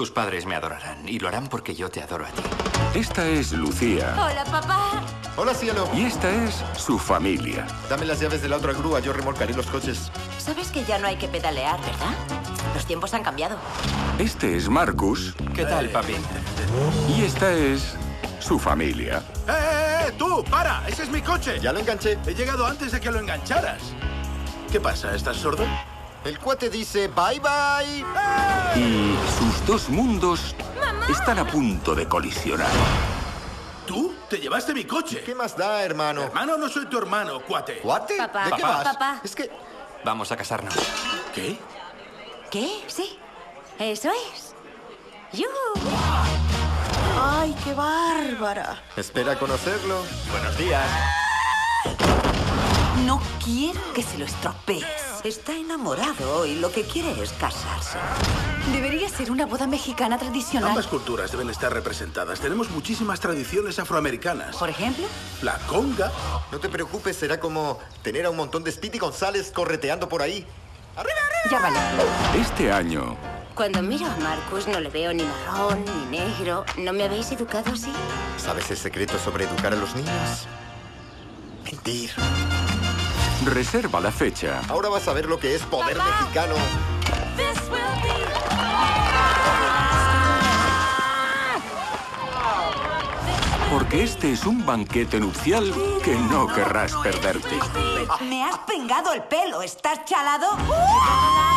Tus padres me adorarán y lo harán porque yo te adoro a ti. Esta es Lucía. Hola, papá. Hola, cielo. Y esta es su familia. Dame las llaves de la otra grúa, yo remolcaré los coches. Sabes que ya no hay que pedalear, ¿verdad? Los tiempos han cambiado. Este es Marcus. ¿Qué tal, papi? Y esta es su familia. ¡Eh, eh, eh! ¡Tú! ¡Para! ¡Ese es mi coche! Ya lo enganché. He llegado antes de que lo engancharas. ¿Qué pasa? ¿Estás sordo? El cuate dice bye bye. Y sus dos mundos están a punto de colisionar. ¿Tú? ¿Te llevaste mi coche? ¿Qué más da, hermano? Hermano, no soy tu hermano, cuate. ¿Cuate? Papá. ¿De qué Papá. vas? Papá. Es que... Vamos a casarnos. ¿Qué? ¿Qué? Sí. Eso es. ¡Yuhu! ¡Ay, qué bárbara! Espera conocerlo. Buenos días. No quiero que se lo estropees. Está enamorado y lo que quiere es casarse. Debería ser una boda mexicana tradicional. Ambas culturas deben estar representadas. Tenemos muchísimas tradiciones afroamericanas. Por ejemplo, La conga. No te preocupes, será como tener a un montón de Speedy González correteando por ahí. ya vale. Este año, Cuando miro a Marcus no le veo ni marrón ni negro. ¿No me habéis educado así? ¿Sabes el secreto sobre educar a los niños? Mentir. Reserva la fecha. Ahora vas a ver lo que es poder mexicano. Porque este es un banquete nupcial que no querrás perderte. Me has pringado el pelo. ¿Estás chalado?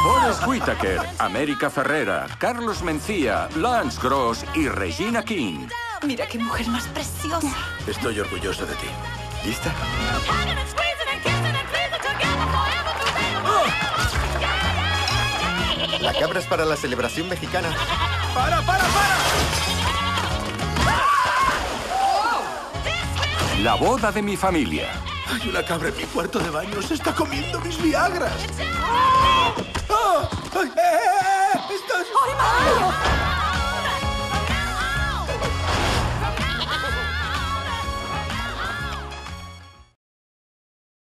Forrest Whitaker, América Ferrera, Carlos Mencía, Lance Gross y Regina King. Mira qué mujer más preciosa. Estoy orgulloso de ti. ¿Lista? La cabra es para la celebración mexicana. ¡Para, para, para! La boda de mi familia. Hay una cabra en mi cuarto de baño. Se está comiendo mis viagras. ¡Ah! ¡Ay, eh, eh, eh! ¡Estás...